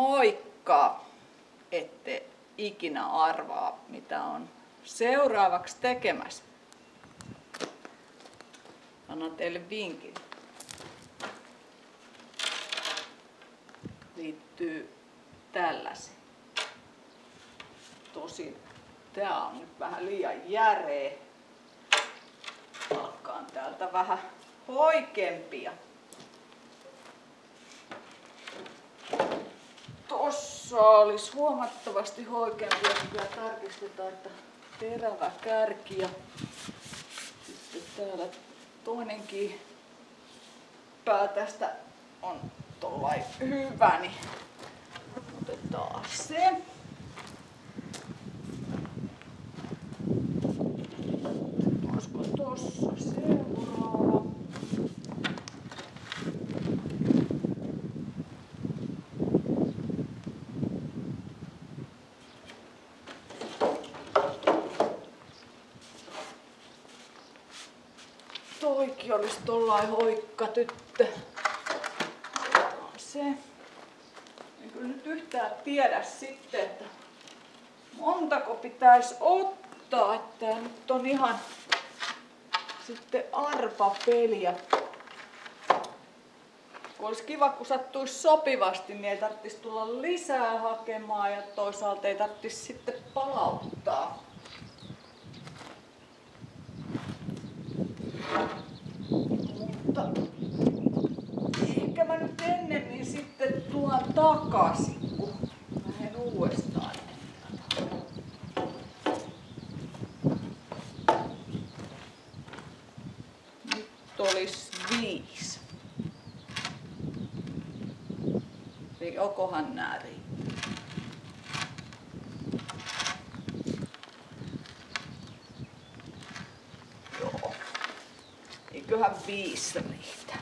Moikka! Ette ikinä arvaa, mitä on seuraavaksi tekemässä. Annan teille vinkin. Liittyy tällaisen. Tosin tää on nyt vähän liian järeä. Alkaan täältä vähän hoikempia. Tossa olisi huomattavasti hoikempi ja kyllä tarkistetaan, että terävä kärki ja sitten täällä toinenkin pää tästä on tollai hyvä, niin otetaan se. Olisiko tossa seuraava? Toikin olisi tollain hoikka tyttö. Se. En kyllä nyt yhtään tiedä sitten, että montako pitäisi ottaa, että nyt on ihan sitten arpapeliä. Kun olisi kiva, kun sattuisi sopivasti, niin ei tarvitsisi tulla lisää hakemaan ja toisaalta ei tarvitsisi sitten palauttaa. Mutta ehkä mä nyt ennemmin sitten tuon takaisin, kun lähden uudestaan. Nyt olisi viisi. Eli onkohan nää riittää? Joo. Eiköhän viisi riitä.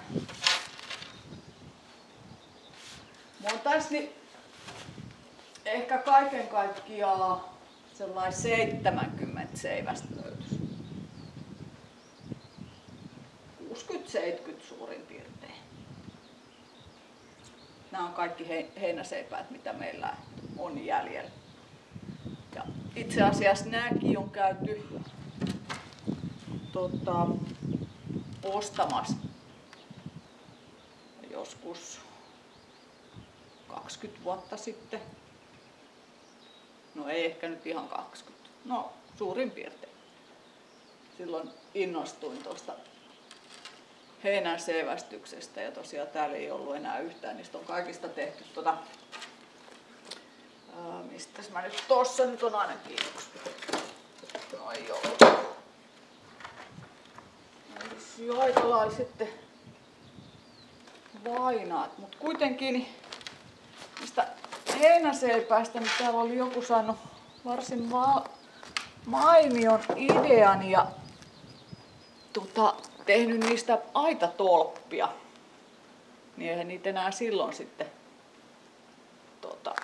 Mulla taisi niin ehkä kaiken kaikkiaan sellainen 70 seivästä löytyisi. 60-70 suurin piirtein. Nämä on kaikki he, heinäseipäät, mitä meillä on jäljellä. Ja itse asiassa nämäkin on käyty tota, ostamassa joskus 20 vuotta sitten. No ei ehkä nyt ihan 20. No suurin piirtein. Silloin innostuin tuosta heinän seivästyksestä ja tosiaan täällä ei ollut enää yhtään. Niistä on kaikista tehty tuota, ää, mistäs mä nyt tossa nyt on ainakin yksi. No ei aika lailla sitten vainaat, mutta kuitenkin niin mistä heinäseipäästä, niin täällä oli joku saanut varsin ma- mainion idean ja tota, tehnyt niistä aitatolppia. Niin eihän niitä enää silloin sitten tota,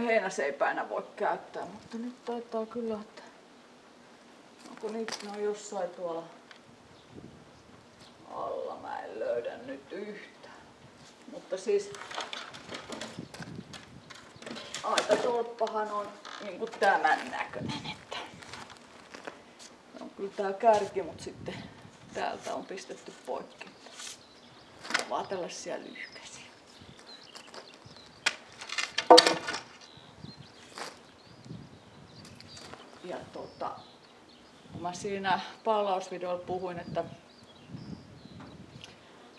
heinäseipäänä voi käyttää. Mutta nyt taitaa kyllä, että onko niitä ne on jossain tuolla alla. Mä en löydä nyt yhtään. Mutta siis aitatolppahan on niinku tämän näköinen, kyllä tää kärki, mutta sitten täältä on pistetty poikki. Vaan tällaisia lyhkäisiä. Ja tota, mä siinä paalausvideolla puhuin, että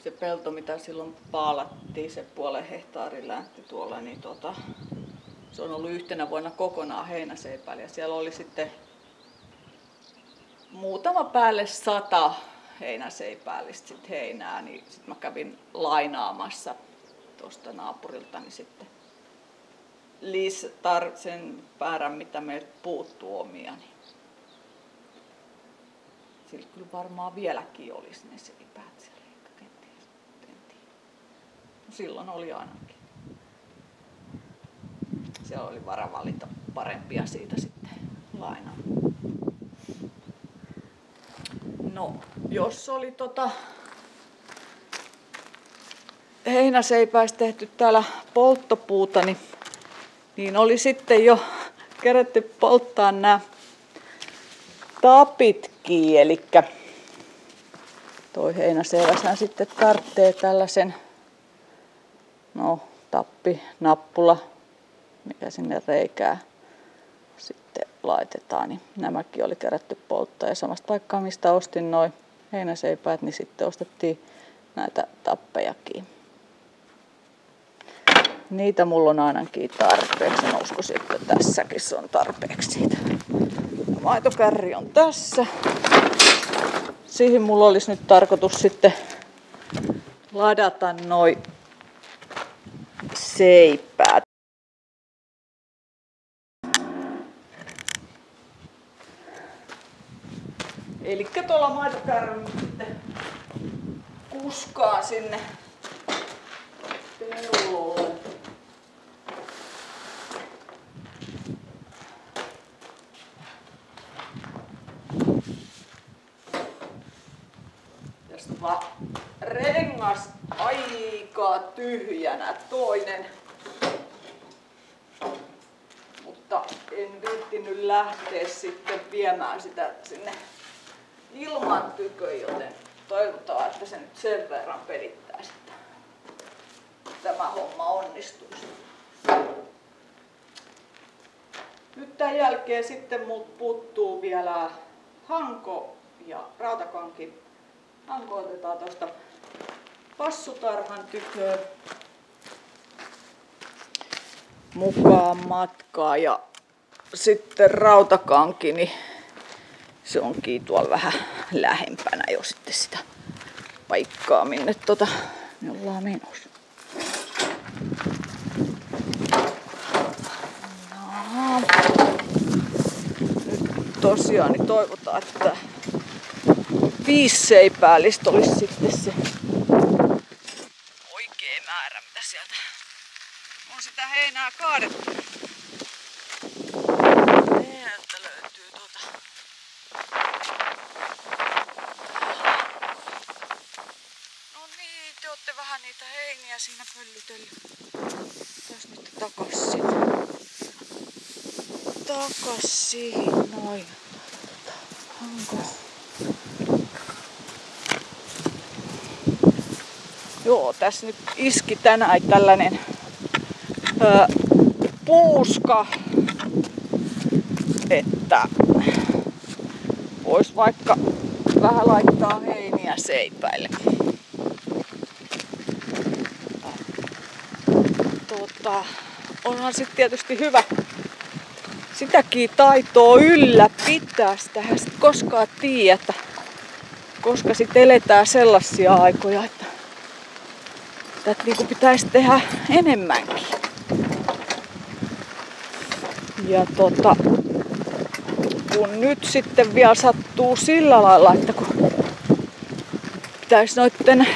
se pelto, mitä silloin paalattiin, se puolen hehtaarin läntti tuolla, niin tota, se on ollut yhtenä vuonna kokonaan heinäseipäillä. Ja siellä oli sitten muutama päälle sata heinäseipäällistä sit heinää, niin sitten mä kävin lainaamassa tuosta naapurilta niin sitten lis, tar, sen päärän, mitä meiltä puuttuu omia. Niin sillä kyllä varmaan vieläkin olisi ne seipäät siellä. Kenties, en tiedä. No silloin oli ainakin. Siellä oli vara valita parempia siitä sitten lainaa. No, jos oli tota heinäseipäistä tehty täällä polttopuuta, niin, niin oli sitten jo kerätty polttaa nämä tapitkin, eli toi heinäseiväshän sitten tarvitsee tällaisen, no tappi, nappula, mikä sinne reikää laitetaan, niin nämäkin oli kerätty polttaa. Ja samasta paikkaa, mistä ostin noin heinäseipäät, niin sitten ostettiin näitä tappejakin. Niitä mulla on ainakin tarpeeksi. Mä uskoisin, että tässäkin se on tarpeeksi siitä. Maitokärri on tässä. Siihen mulla olisi nyt tarkoitus sitten ladata noin seipäät. Eli tuolla maitokärryllä sitten kuskaa sinne pellolle. Tästä vaan rengas aika tyhjänä toinen. Mutta en viittinyt lähteä sitten viemään sitä sinne ilman tykö, joten toivotaan, että se nyt sen verran pelittää sitten. Tämä homma onnistuisi. Nyt tämän jälkeen sitten mut puuttuu vielä hanko ja rautakanki. Hanko otetaan tuosta passutarhan tyköön mukaan matkaa ja sitten rautakanki, niin se onkin tuolla vähän lähempänä jo sitten sitä paikkaa, minne tota, me ollaan menossa. No. Nyt tosiaan niin toivotaan, että viisi seipäällistä olisi sitten se oikea määrä, mitä sieltä on sitä heinää kaadettu. Pöllytellyt. Tässä nyt takas siihen noin. Onko? Joo, tässä nyt iski tänään tällainen ö, puuska, että vois vaikka vähän laittaa heiniä seipäille. Tota, onhan sitten tietysti hyvä sitäkin taitoa ylläpitää. Sitähän sit koskaan tiedä, että koska sitten eletään sellaisia aikoja, että tätä niinku pitäisi tehdä enemmänkin. Ja tota, kun nyt sitten vielä sattuu sillä lailla, että kun pitäisi noitten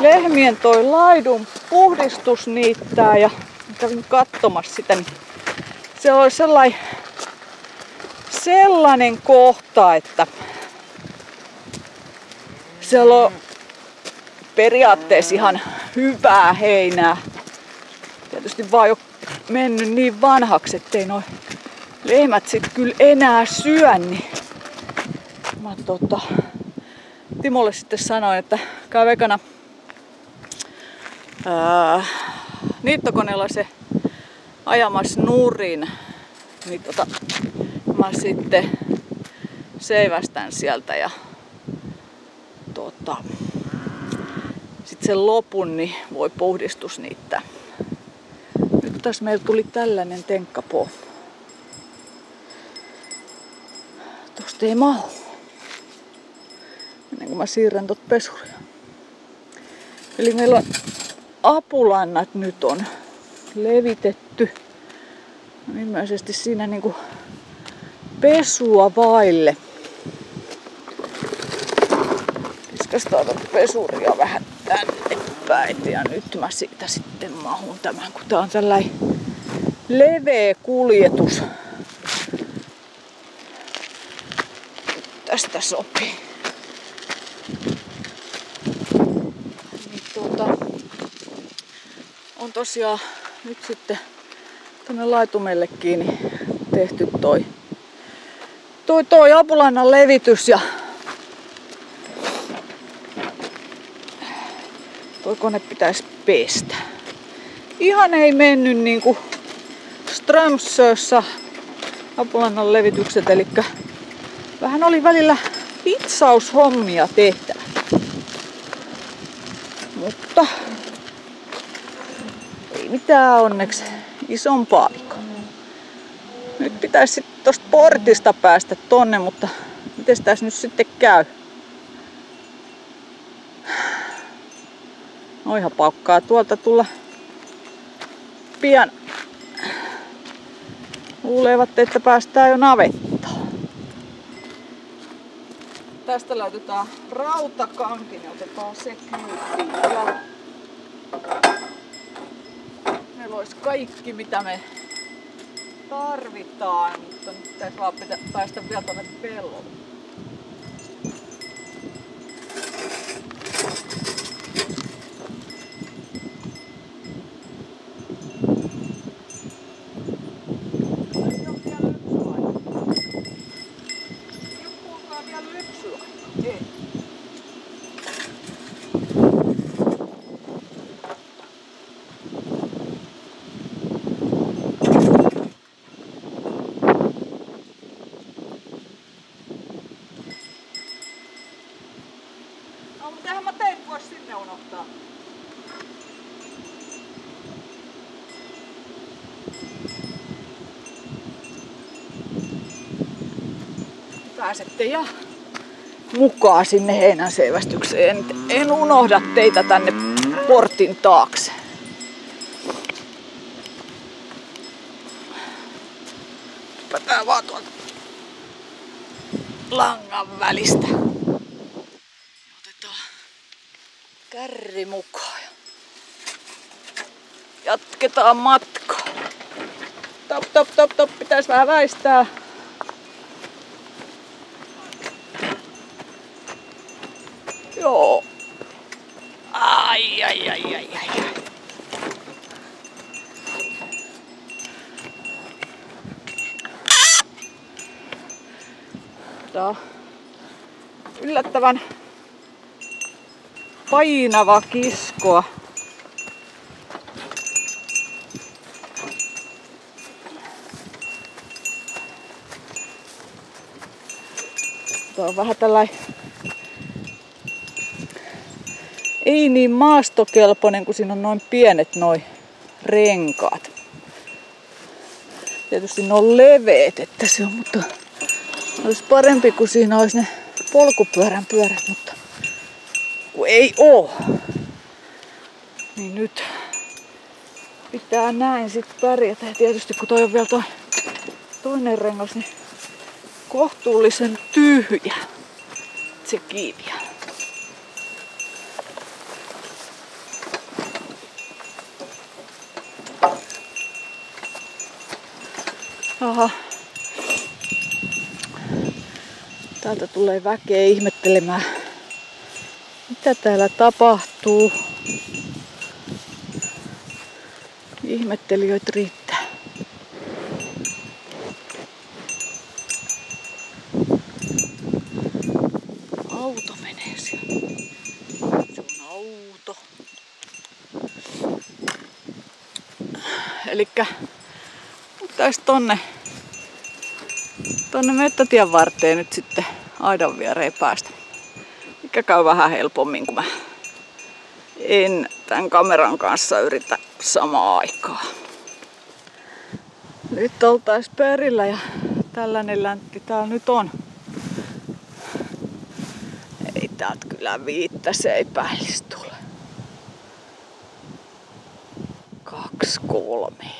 lehmien toi laidun puhdistus niittää ja kävin katsomassa sitä, niin se oli sellainen, sellainen kohta, että siellä on periaatteessa ihan hyvää heinää. Tietysti vaan jo mennyt niin vanhaksi, ettei noin lehmät sit kyllä enää syö, niin mä tota, Timolle sitten sanoin, että käy vekana ää, niittokoneella se ajamassa nurin, niin tota, mä sitten seivästän sieltä ja tota, sitten sen lopun niin voi puhdistus niittää. Nyt tässä meillä tuli tällainen tenkkapo. Tosta ei mahu. Ennen kuin mä siirrän tot pesuria. Eli meillä on apulannat nyt on levitetty. Ilmeisesti siinä niinku pesua vaille. Kiskastaan pesuria vähän tänne päin ja nyt mä siitä sitten mahun tämän, kun tää on tällainen leveä kuljetus. Tästä sopii. Niin tuota, on tosiaan nyt sitten tänne laitumellekin niin tehty toi, toi, toi apulannan levitys ja toi kone pitäisi pestä. Ihan ei mennyt niinku Strömsössä apulannan levitykset, eli vähän oli välillä vitsaushommia tehtävä. Mutta mitään onneksi isompaa vika. Nyt pitäisi sitten tosta portista päästä tonne, mutta miten tässä nyt sitten käy? Noihan paukkaa tuolta tulla pian. Luulevat, että päästään jo navettaan. Tästä löytetään rautakanki, niin otetaan se kyytiin. Meillä olisi kaikki, mitä me tarvitaan, mutta nyt pitäisi vaan päästä vielä tuonne pellolle. Ai, on vielä lypsyaika. Ei oo kuulkaa vielä lypsyaika. Ei. No, mutta eihän mä teet voi sinne unohtaa. Pääsette ja mukaan sinne heinänseivästykseen. En, en unohda teitä tänne portin taakse. Hypätään vaan tuolta langan välistä. Otetaan kärri mukaan. ja Jatketaan matkaa. Top, top, top, top. Pitäis vähän väistää. On yllättävän painava kiskoa. Tuo on vähän tällainen ei niin maastokelpoinen, kun siinä on noin pienet noin renkaat. Tietysti ne on leveät, että se on, mutta olisi parempi, kun siinä olisi ne polkupyörän pyörät, mutta kun ei oo. Niin nyt pitää näin sitten pärjätä. Ja tietysti kun toi on vielä toi toinen rengas, niin kohtuullisen tyhjä se kiiviä. Täältä tulee väkeä ihmettelemään, mitä täällä tapahtuu. Ihmettelijöitä riittää. Auto menee siellä. Se on auto. Elikkä pitäisi tonne, tonne mettätien varteen nyt sitten aidan viereen päästä. Mikä käy vähän helpommin, kun mä en tämän kameran kanssa yritä samaa aikaa. Nyt oltais perillä ja tällainen läntti täällä nyt on. Ei täältä kyllä viittä seipäilis tule. Kaksi kolme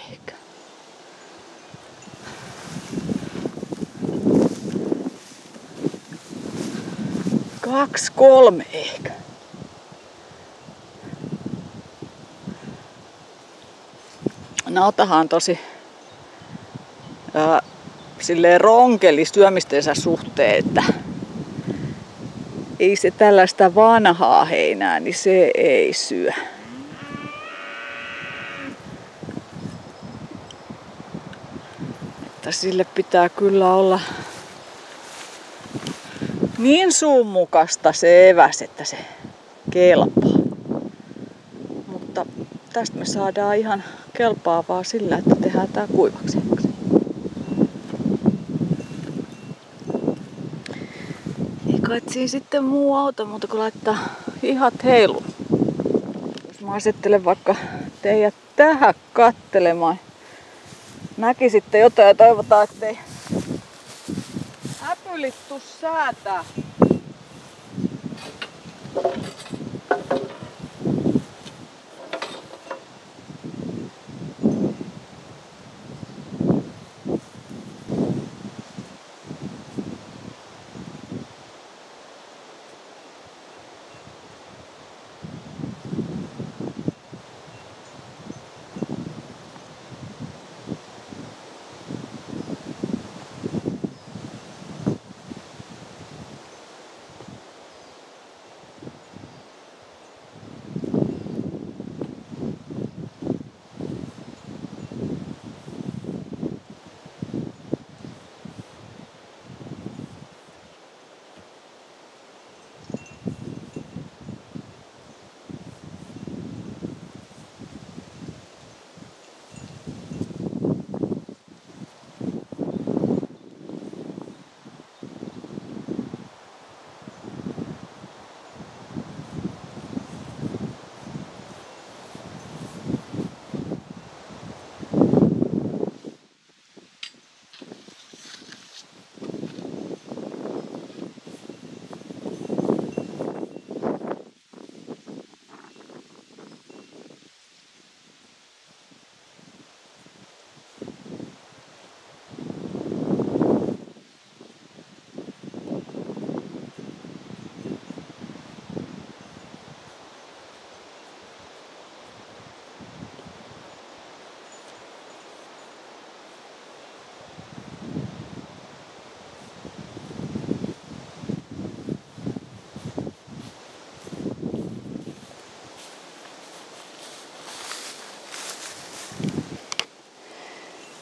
Kaksi, kolme ehkä. No, Nautahan on tosi ää, silleen ronkeli syömistensä suhteen, että ei se tällaista vanhaa heinää, niin se ei syö. Että sille pitää kyllä olla niin summukasta se eväs, että se kelpaa. Mutta tästä me saadaan ihan kelpaavaa sillä, että tehdään tää kuivaksi. Ei sitten muu auto muuta kuin laittaa hihat heilu. Jos mä asettelen vaikka teidät tähän kattelemaan, näkisitte jotain ja toivotaan, ettei äpylittu säätää.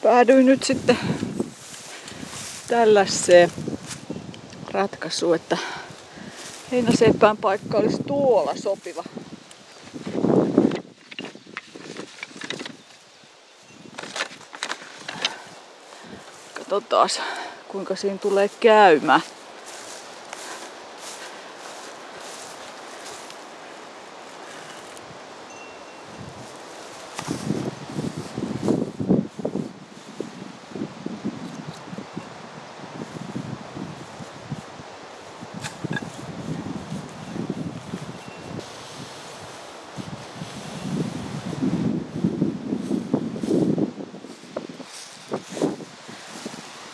Päädyin nyt sitten tällaiseen ratkaisuun, että heinäseppään paikka olisi tuolla sopiva. Katsotaan kuinka siinä tulee käymään.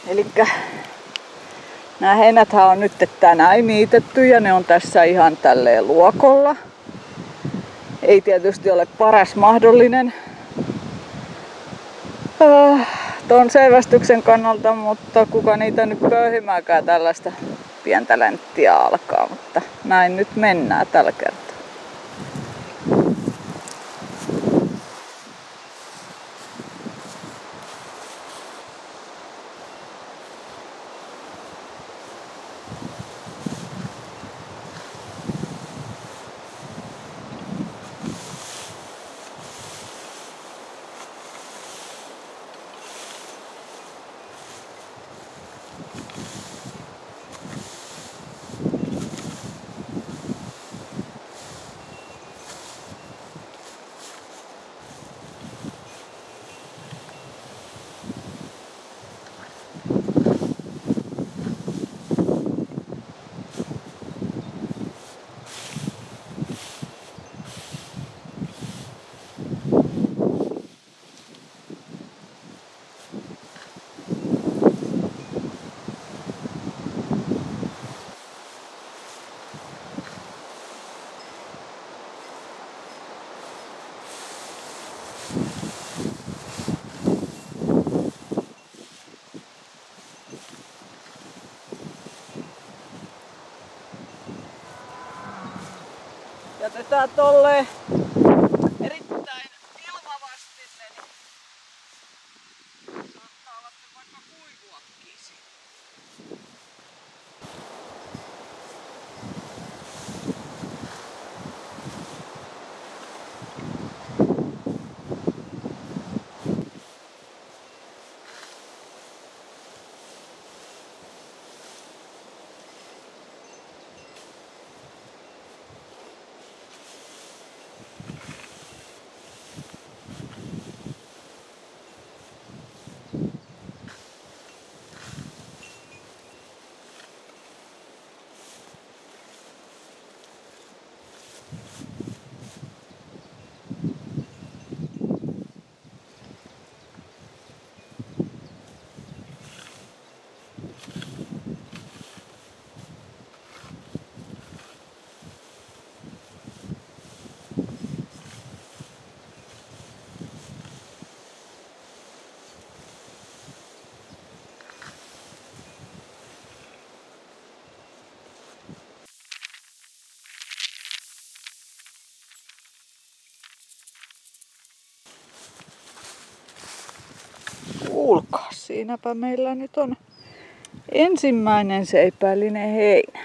Eli nämä heinäthän on nyt tänään niitetty ja ne on tässä ihan tälleen luokolla. Ei tietysti ole paras mahdollinen äh, ton selvästyksen kannalta, mutta kuka niitä nyt pöyhimääkään tällaista pientä lenttiä alkaa. Mutta näin nyt mennään tällä kertaa. Jätetään tolle erittäin kuulkaa, siinäpä meillä nyt on ensimmäinen seipäillinen heinä.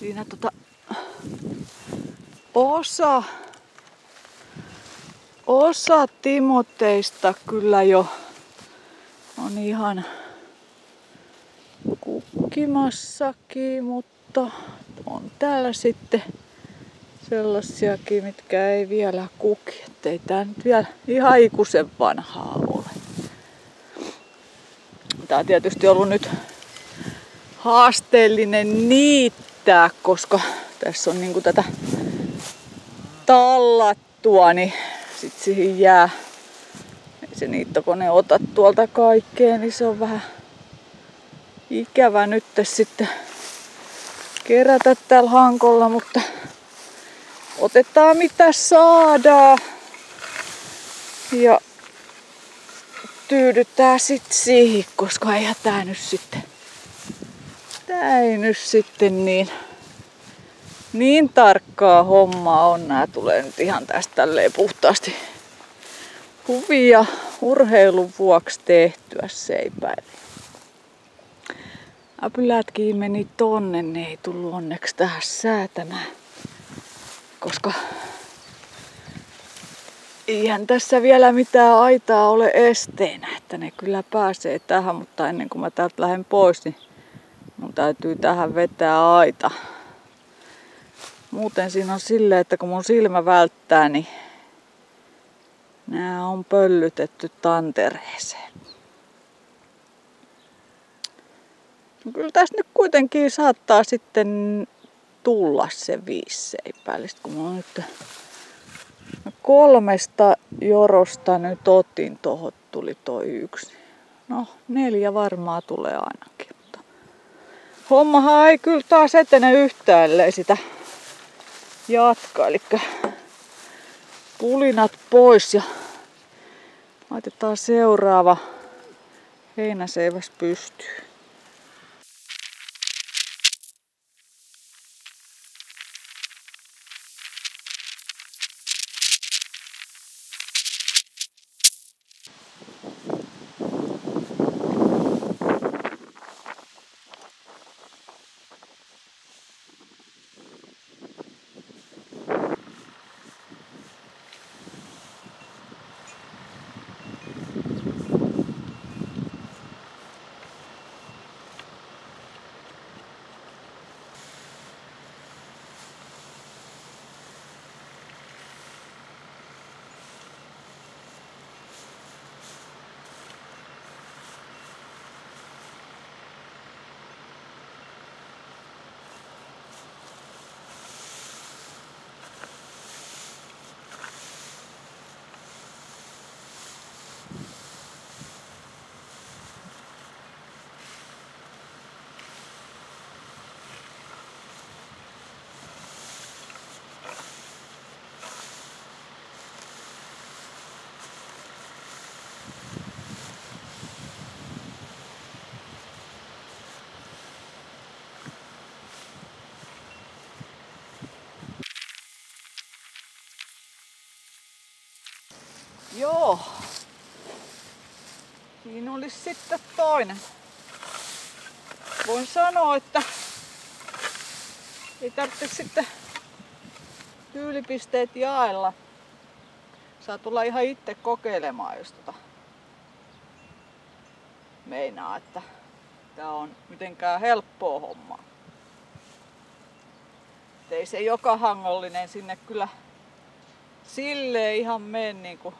Siinä tota osa, osa Timoteista kyllä jo on ihan kukkimassakin, mutta on täällä sitten sellaisiakin, mitkä ei vielä kuki. Ettei tää nyt vielä ihan ikuisen vanhaa ole. Tää on tietysti ollut nyt haasteellinen niittää, koska tässä on niinku tätä tallattua, niin sit siihen jää ei se niittokone ota tuolta kaikkea, niin se on vähän ikävä nyt sitten kerätä täällä hankolla, mutta otetaan mitä saadaan. Ja tyydytään sitten siihen, koska ei tää nyt sitten, tää ei nyt sitten niin, niin tarkkaa hommaa on. Nää tulee nyt ihan tästä tälleen puhtaasti huvia urheilun vuoksi tehtyä seipäille. Apylätkin meni tonne, ne ei tullut onneksi tähän säätämään. Koska eihän tässä vielä mitään aitaa ole esteenä, että ne kyllä pääsee tähän, mutta ennen kuin mä täältä lähden pois, niin mun täytyy tähän vetää aita. Muuten siinä on silleen, että kun mun silmä välttää, niin nämä on pöllytetty tantereeseen. Kyllä tässä nyt kuitenkin saattaa sitten tulla se viisi seipäillistä, kun mä nyt kolmesta jorosta nyt otin tohon tuli toi yksi. No neljä varmaa tulee ainakin. Mutta hommahan ei kyllä taas etene yhtään, ellei sitä jatka. Eli pulinat pois ja laitetaan seuraava heinäseiväs pystyyn. Joo. Siinä olisi sitten toinen. Voin sanoa, että ei tarvitse sitten tyylipisteet jaella. Saa tulla ihan itse kokeilemaan, jos tota meinaa, että tää on mitenkään helppoa hommaa. ei se joka hangollinen sinne kyllä silleen ihan mene niin kuin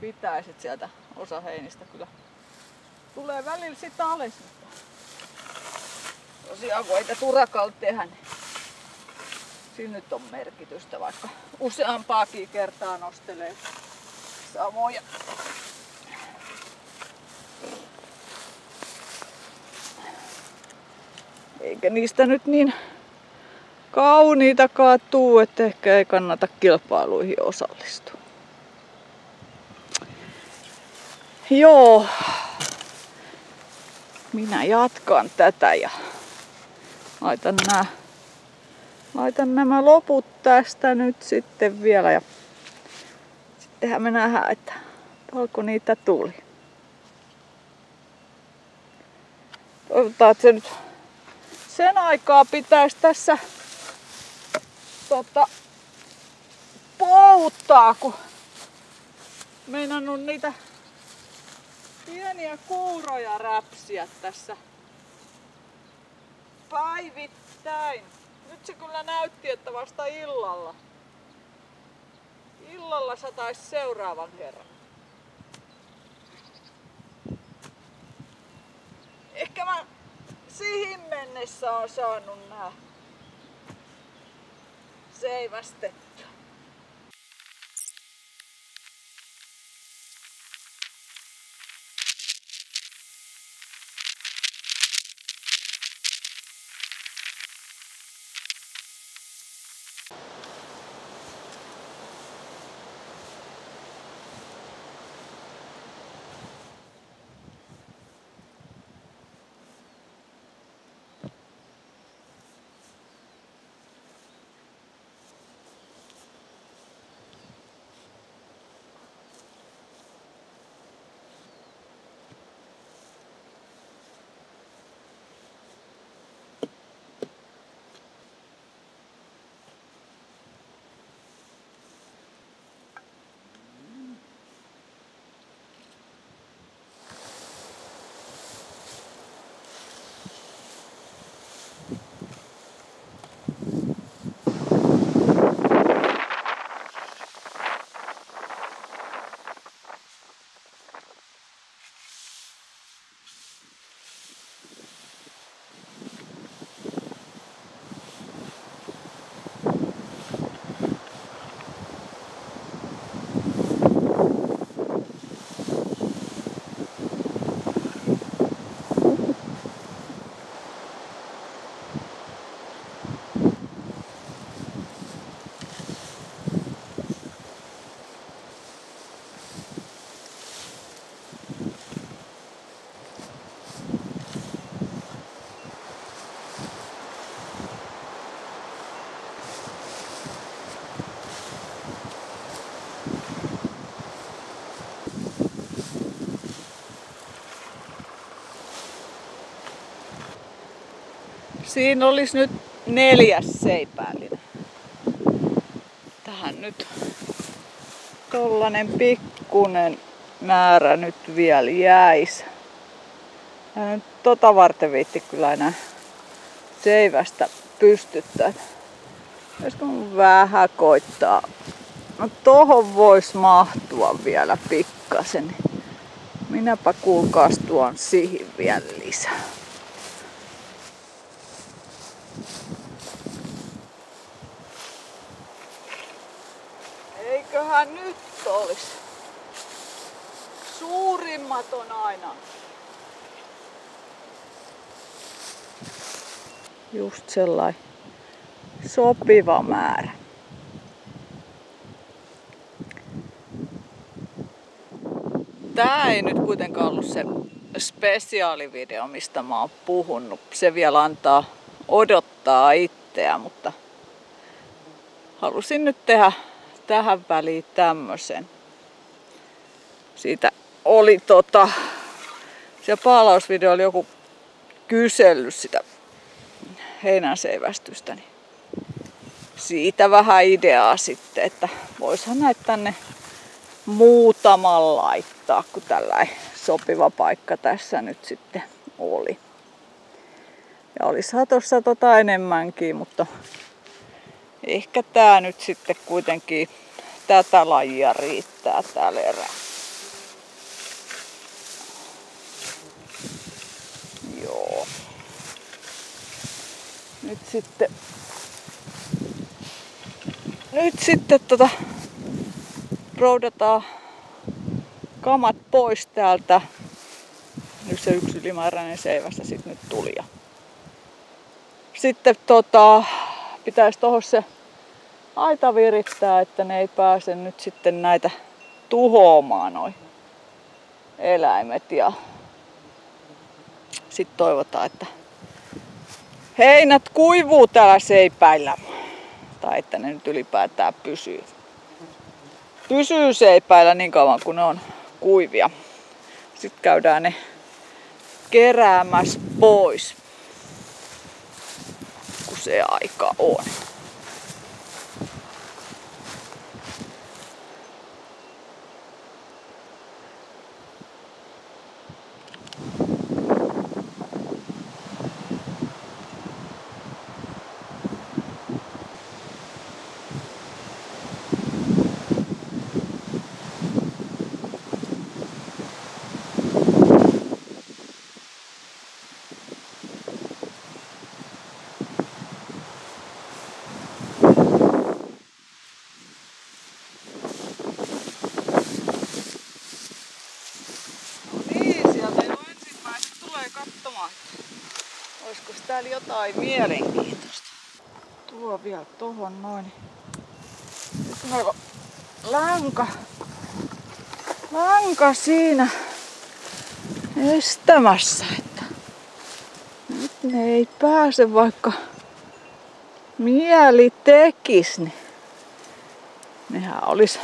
pitäisi, että sieltä osa heinistä kyllä tulee välillä sitten alas. Tosiaan kun ei tätä urakalla tehdä, niin sillä nyt on merkitystä, vaikka useampaakin kertaa nostelee samoja. Eikä niistä nyt niin kauniitakaan tuu, että ehkä ei kannata kilpailuihin osallistua. Joo, minä jatkan tätä ja laitan nämä laitan nämä loput tästä nyt sitten vielä ja sittenhän me nähdään, että paljonko niitä tuli. Toivotaan, että se nyt sen aikaa pitäisi tässä tota, pouttaa, kun meinannut niitä pieniä kuuroja räpsiä tässä päivittäin. Nyt se kyllä näytti, että vasta illalla. Illalla sataisi seuraavan kerran. Ehkä mä siihen mennessä on saanut nää seivästettyä. Siinä olisi nyt neljäs seipäällinen. Tähän nyt tollanen pikkunen määrä nyt vielä jäis. Ja nyt tota varten viitti kyllä enää seivästä pystyttää. Josko mun vähän koittaa. No tohon vois mahtua vielä pikkasen. Minäpä kuulkaas tuon siihen vielä lisää. Eiköhän nyt olisi. Suurimmat on aina. Just sellainen sopiva määrä. Tää ei nyt kuitenkaan ollut se spesiaalivideo, mistä mä oon puhunut. Se vielä antaa odottaa itseä, mutta halusin nyt tehdä tähän väliin tämmösen. Siitä oli tota, se paalausvideo oli joku kysellyt sitä heinänseivästystä, niin siitä vähän ideaa sitten, että voisihan näitä tänne muutaman laittaa, kun tällainen sopiva paikka tässä nyt sitten oli. Ja olisi tuossa tota enemmänkin, mutta ehkä tää nyt sitten kuitenkin tätä lajia riittää täällä erää. Joo. Nyt sitten nyt sitten tota roudataan kamat pois täältä. Nyt se yksi ylimääräinen seivästä sitten nyt tuli. Sitten tota, pitäisi tuohon se aita virittää, että ne ei pääse nyt sitten näitä tuhoamaan noin eläimet. Ja sitten toivotaan, että heinät kuivuu täällä seipäillä. Tai että ne nyt ylipäätään pysyy. Pysyy seipäillä niin kauan kun ne on kuivia. Sitten käydään ne keräämässä pois, se aika on. Täällä jotain mielenkiintoista? Tuo vielä tohon noin. Nyt lanka. Lanka siinä estämässä, että nyt ne ei pääse vaikka mieli tekis, niin nehän olisi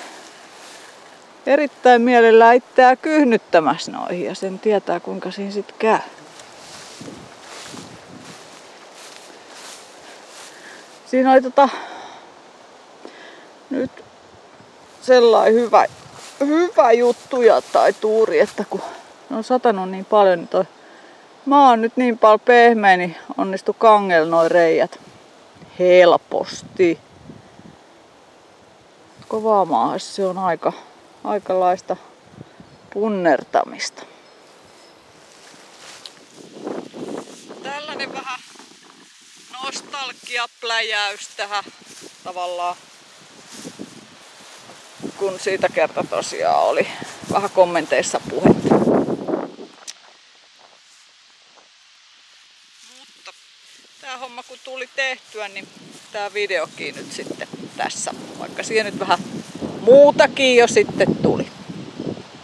erittäin mielellään itseään kyhnyttämässä noihin ja sen tietää kuinka siinä sitten käy. Siinä oli tota, nyt sellainen hyvä, hyvä juttuja tai tuuri, että kun on satanut niin paljon, niin toi maa on nyt niin paljon pehmeä, niin onnistu kangel noin reijät helposti. Kovaa maahan se on aika, aikalaista punnertamista. Tällainen vähän nostalgiapläjäys tähän tavallaan. Kun siitä kerta tosiaan oli vähän kommenteissa puhetta. Mutta tämä homma kun tuli tehtyä, niin tämä videokin nyt sitten tässä. Vaikka siihen nyt vähän muutakin jo sitten tuli.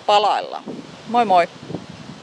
Palaillaan. Moi moi!